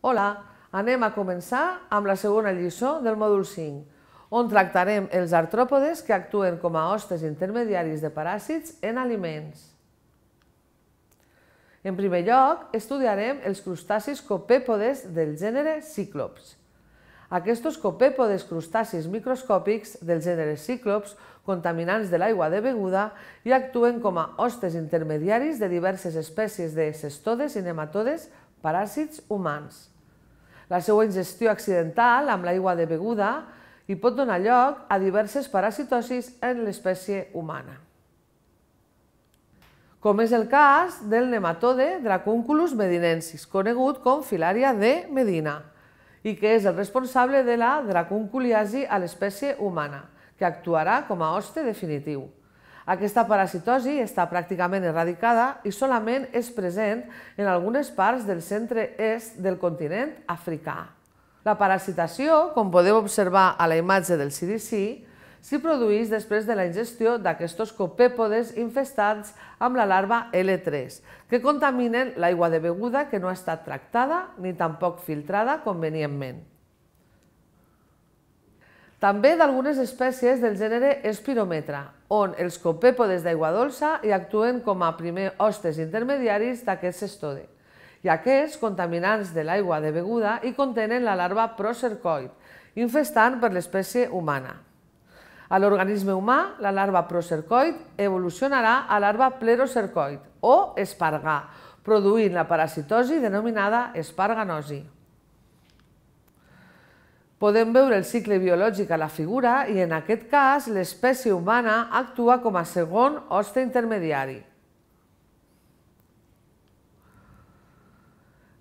Hola, anem a començar amb la segona lliçó del mòdul 5, on tractarem els artròpodes que actuen com a hostes intermediaris de paràsits en aliments. En primer lloc, estudiarem els crustacis copèpodes del gènere Cíclops. Aquests copèpodes crustacis microscòpics del gènere Cíclops, contaminants de l'aigua de beguda, i actuen com a hostes intermediaris de diverses espècies de cestodes i nematodes paràsits humans. La seva ingestió accidental amb l'aigua de beguda i pot donar lloc a diverses parasitosis en l'espècie humana. Com és el cas del nematode Dracunculus medinensis, conegut com Filaria de Medina, i que és el responsable de la dracunculiasi a l'espècie humana, que actuarà com a hoste definitiu. Aquesta parasitosi està pràcticament erradicada i solament és present en algunes parts del centre-est del continent africà. La parasitació, com podeu observar a la imatge del CDC, s'hi produeix després de la ingestió d'aquests copèpodes infestats amb la larva L3, que contaminen l'aigua de beguda que no ha estat tractada ni tampoc filtrada convenientment. També d'algunes espècies del gènere Espirometra, on els copèpodes d'aigua dolça hi actuen com a primer hostes intermediaris d'aquest cestode. I aquests, contaminants de l'aigua de beguda, hi contenen la larva procercoid, infestant per l'espècie humana. A l'organisme humà, la larva procercoid evolucionarà a larva plerocercoid o espargà, produint la parasitosi denominada esparganosi. Podem veure el cicle biològic a la figura i en aquest cas l'espècie humana actua com a segon hoste intermediari.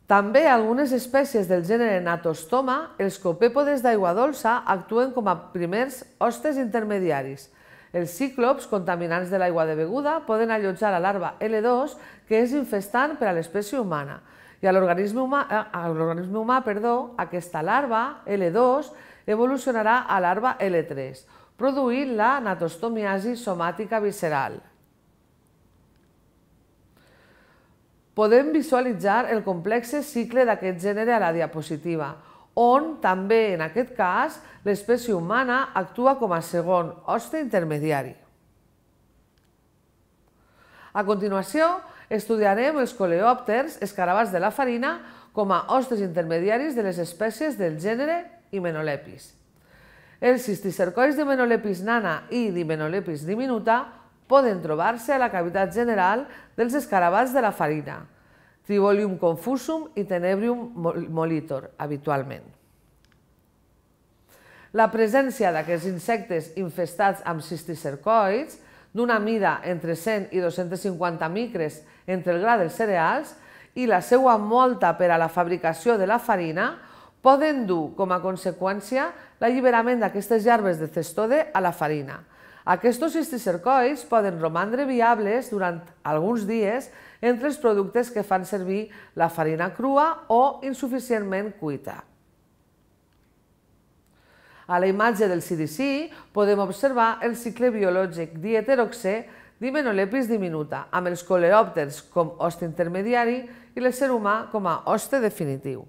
També algunes espècies del gènere Natostoma, els copèpodes d'aigua dolça actuen com a primers hostes intermediaris. Els cíclops, contaminants de l'aigua de beguda, poden allotjar la larva L2, que és infestant per a l'espècie humana. I a l'organisme humà, eh, humà perdó, aquesta larva, L2, evolucionarà a larva L3, produint la natostomiasi somàtica visceral. Podem visualitzar el complex cicle d'aquest gènere a la diapositiva, on també, en aquest cas, l'espècie humana actua com a segon hoste intermediari. A continuació, estudiarem els coleòpters, escarabats de la farina, com a hostes intermediaris de les espècies del gènere Hymenolepis. Els cisticercois de Menolepis nana i d'Hymenolepis diminuta poden trobar-se a la cavitat general dels escarabats de la farina, Tribolium confusum i Tenebrium molitor, habitualment. La presència d'aquests insectes infestats amb cisticercoids d'una mida entre 100 i 250 micres entre el gra dels cereals i la seva molta per a la fabricació de la farina poden dur com a conseqüència l'alliberament d'aquestes llarves de cestode a la farina. Aquests cisticercois poden romandre viables durant alguns dies entre els productes que fan servir la farina crua o insuficientment cuita. A la imatge del CDC podem observar el cicle biològic dieteroxè d'Hymenolepis diminuta, amb els coleòpters com hoste intermediari i l'ésser humà com a hoste definitiu.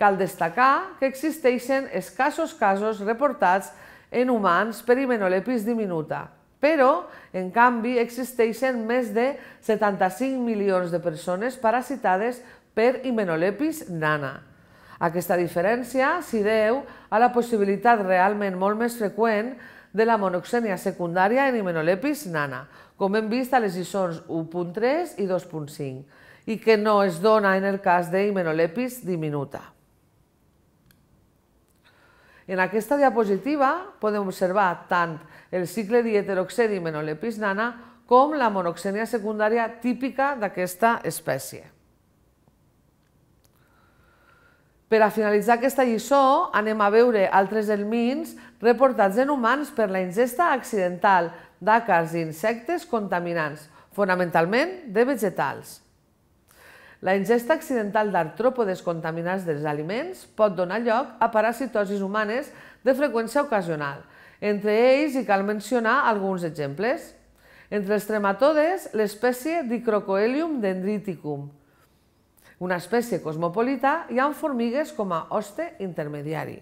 Cal destacar que existeixen escassos casos reportats en humans per Hymenolepis diminuta, però, en canvi, existeixen més de 75 milions de persones parasitades per Hymenolepis nana, aquesta diferència s'hi deu a la possibilitat realment molt més freqüent de la monoxènia secundària en Hymenolepis nana, com hem vist a les lliçons 1.3 i 2.5, i que no es dona en el cas de diminuta. En aquesta diapositiva podem observar tant el cicle dieteroxè d'Hymenolepis nana com la monoxènia secundària típica d'aquesta espècie. Per a finalitzar aquesta lliçó, anem a veure altres helmints reportats en humans per la ingesta accidental d'àcars i insectes contaminants, fonamentalment de vegetals. La ingesta accidental d'artròpodes contaminants dels aliments pot donar lloc a parasitosis humanes de freqüència ocasional. Entre ells hi cal mencionar alguns exemples. Entre els trematodes, l'espècie Dicrocoelium dendriticum, una espècie cosmopolita, hi ha formigues com a hoste intermediari.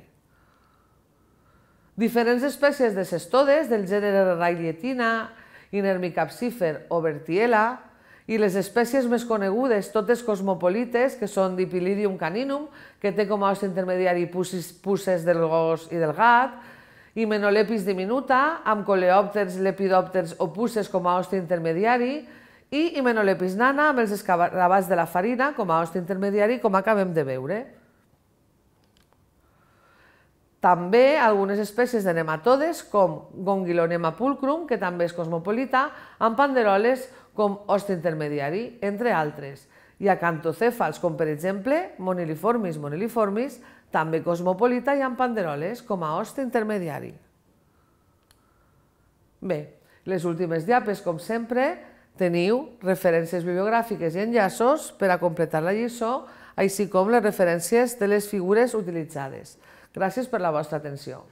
Diferents espècies de cestodes del gènere Railietina, Inermicapsifer o Bertiela, i les espècies més conegudes, totes cosmopolites, que són Dipilidium caninum, que té com a hoste intermediari pusses del gos i del gat, i Menolepis diminuta, amb coleòpters, lepidòpters o pusses com a hoste intermediari, i Hymenollepis nana amb els escarabats de la farina com a hoste intermediari, com acabem de veure. També algunes espècies de nematodes, com Gongylonema pulcrum, que també és cosmopolita, amb panderoles com hoste intermediari, entre altres. Hi ha cantocèfals, com per exemple Moniliformis moniliformis, també cosmopolita i amb panderoles com a hoste intermediari. Bé, les últimes diapes, com sempre, teniu referències bibliogràfiques i enllaços per a completar la lliçó, així com les referències de les figures utilitzades. Gràcies per la vostra atenció.